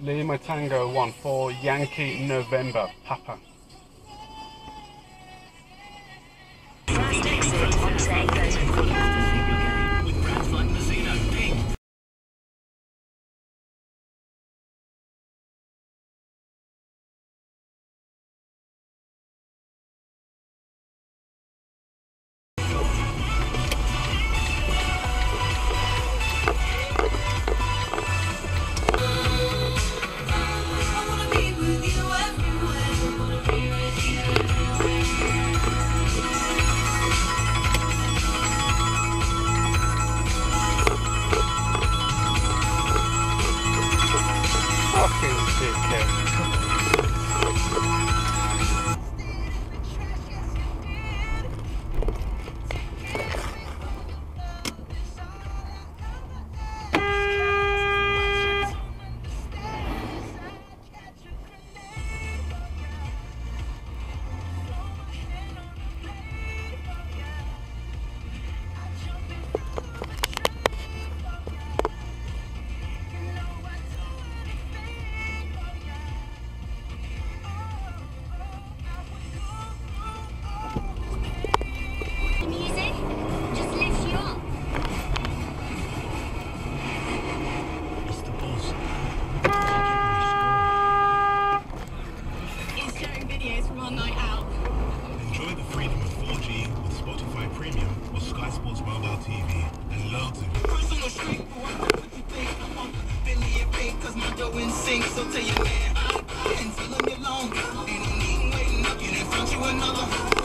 Lima Tango 1 for Yankee November, Papa. Fucking Sky Sports Mobile TV and learn to the street, boy, what you think? I'm on Billy and pink, cause my dough in sync. So tell I, long. Ain't no need waiting, can find you another.